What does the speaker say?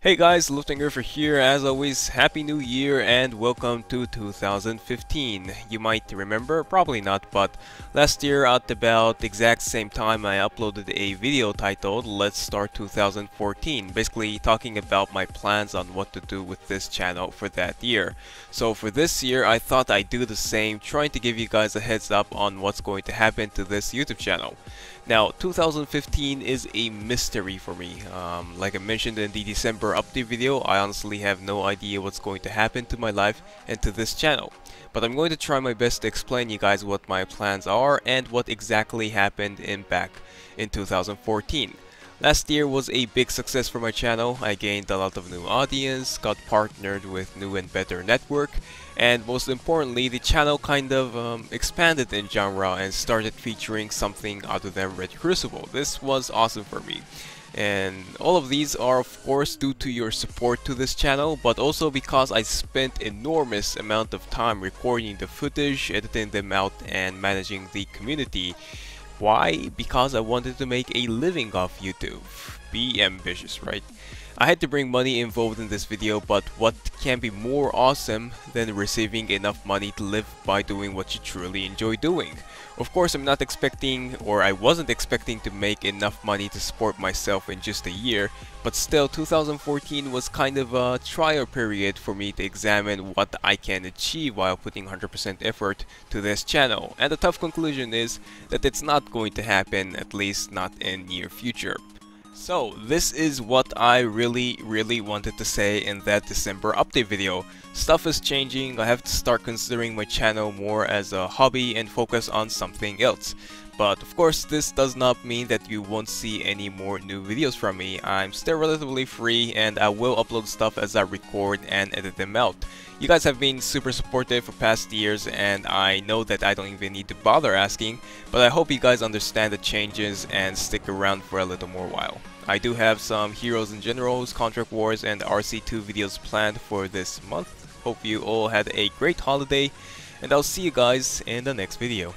Hey guys, Luftangreifer here. As always, Happy New Year and welcome to 2015. You might remember, probably not, but last year at about the exact same time I uploaded a video titled Let's Start 2014, basically talking about my plans on what to do with this channel for that year. So for this year, I thought I'd do the same, trying to give you guys a heads up on what's going to happen to this YouTube channel. Now, 2015 is a mystery for me. Um, like I mentioned in the December update video, I honestly have no idea what's going to happen to my life and to this channel. But I'm going to try my best to explain you guys what my plans are and what exactly happened in back in 2014. Last year was a big success for my channel. I gained a lot of new audience, got partnered with new and better network, and most importantly, the channel kind of um, expanded in genre and started featuring something other than Red Crucible. This was awesome for me. And all of these are of course due to your support to this channel, but also because I spent enormous amount of time recording the footage, editing them out, and managing the community. Why? Because I wanted to make a living off YouTube. Be ambitious, right? I had to bring money involved in this video, but what can be more awesome than receiving enough money to live by doing what you truly enjoy doing? Of course, I'm not expecting, or I wasn't expecting to make enough money to support myself in just a year, but still 2014 was kind of a trial period for me to examine what I can achieve while putting 100% effort to this channel. And the tough conclusion is that it's not going to happen, at least not in near future. So this is what I really really wanted to say in that December update video. Stuff is changing, I have to start considering my channel more as a hobby and focus on something else. But of course, this does not mean that you won't see any more new videos from me. I'm still relatively free and I will upload stuff as I record and edit them out. You guys have been super supportive for past years and I know that I don't even need to bother asking, but I hope you guys understand the changes and stick around for a little more while. I do have some Heroes and Generals, Contract Wars, and RC2 videos planned for this month. Hope you all had a great holiday, and I'll see you guys in the next video.